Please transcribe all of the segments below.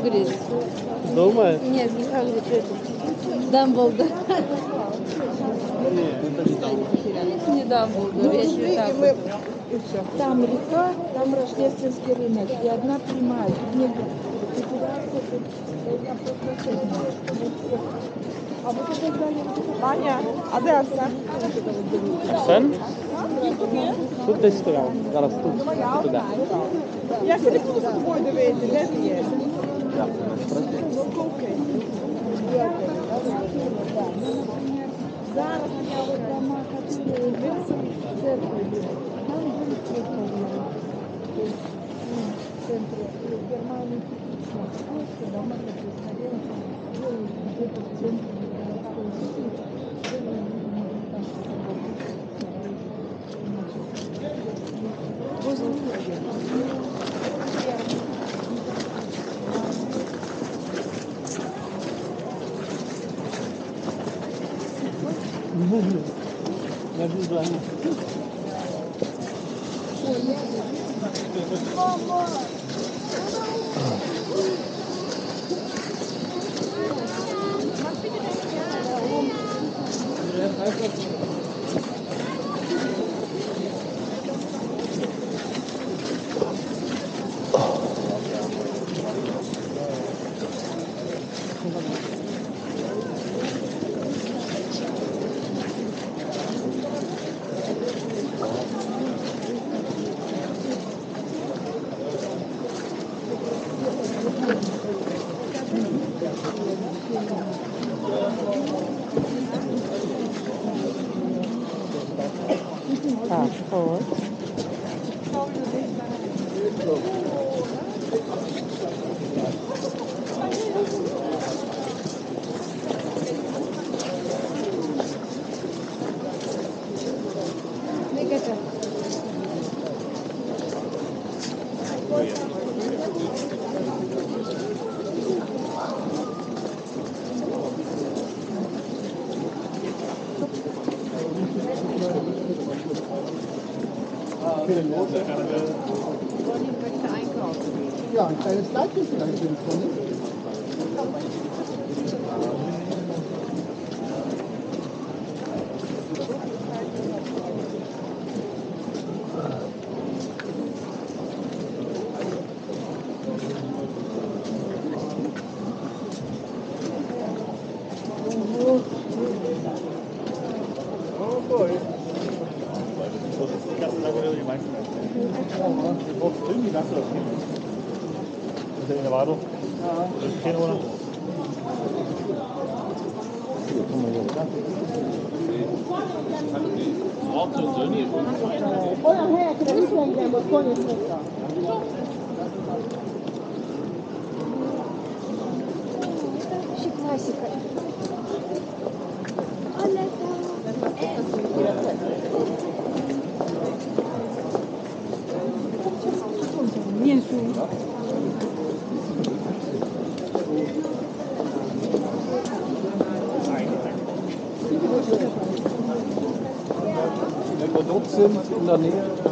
Хагрид. Думаешь? Нет, не Хагрид, это Дамблдор. Не Дамблдор, я считаю. мы... И все. Там река, там рождественский рынок. И одна прямая. Нет, я просто А вот это здание, это... Аня, а де Арсен? Sen? Тут десь стояв. Зараз тут. Туди. Я сюди буду з тобою дивитися, де ти є? Зараз я от дома хочу дивитися в церкві. Там були церкви. В центре Германии типично. Просто дома хочу смотреть. Где-то в центре Me ajuda aí. food. Ja, ein kleines Leibchen vielleicht, wenn es vorne ist. für die Kunde. Olyan helyekre visz engem, hogy konyhaszokra. Вообще классика. Wenn wir dort sind, in der Nähe,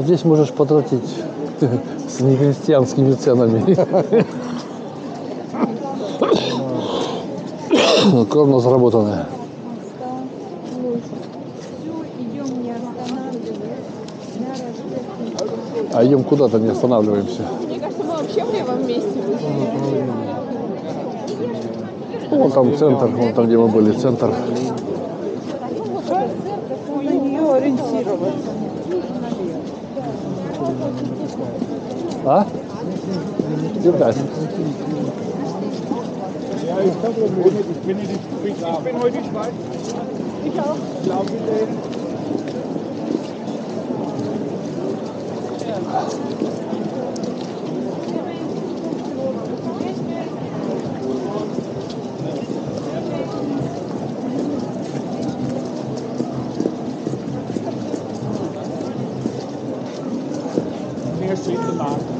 вот здесь можешь потратить с некрестьянскими ценами. Но ну, кровно заработанное. А идем куда-то, не останавливаемся. Мне кажется, мы вообще в левом месте вышли. Вон там центр, вот там, где мы были, центр. A? Ich, bin heute Schweiz. Ich auch. Ich glaube, ich bin. has saved the last.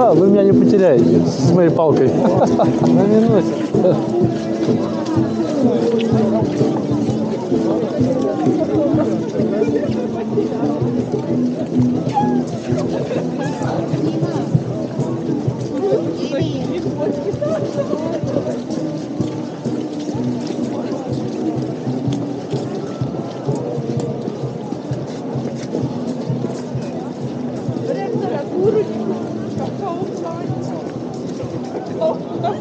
А, вы меня не потеряете с моей палкой. Минуте.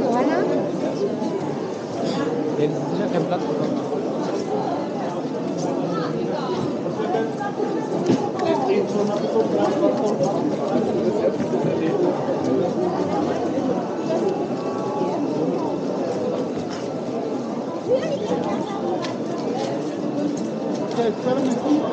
有完了？现在怎么了？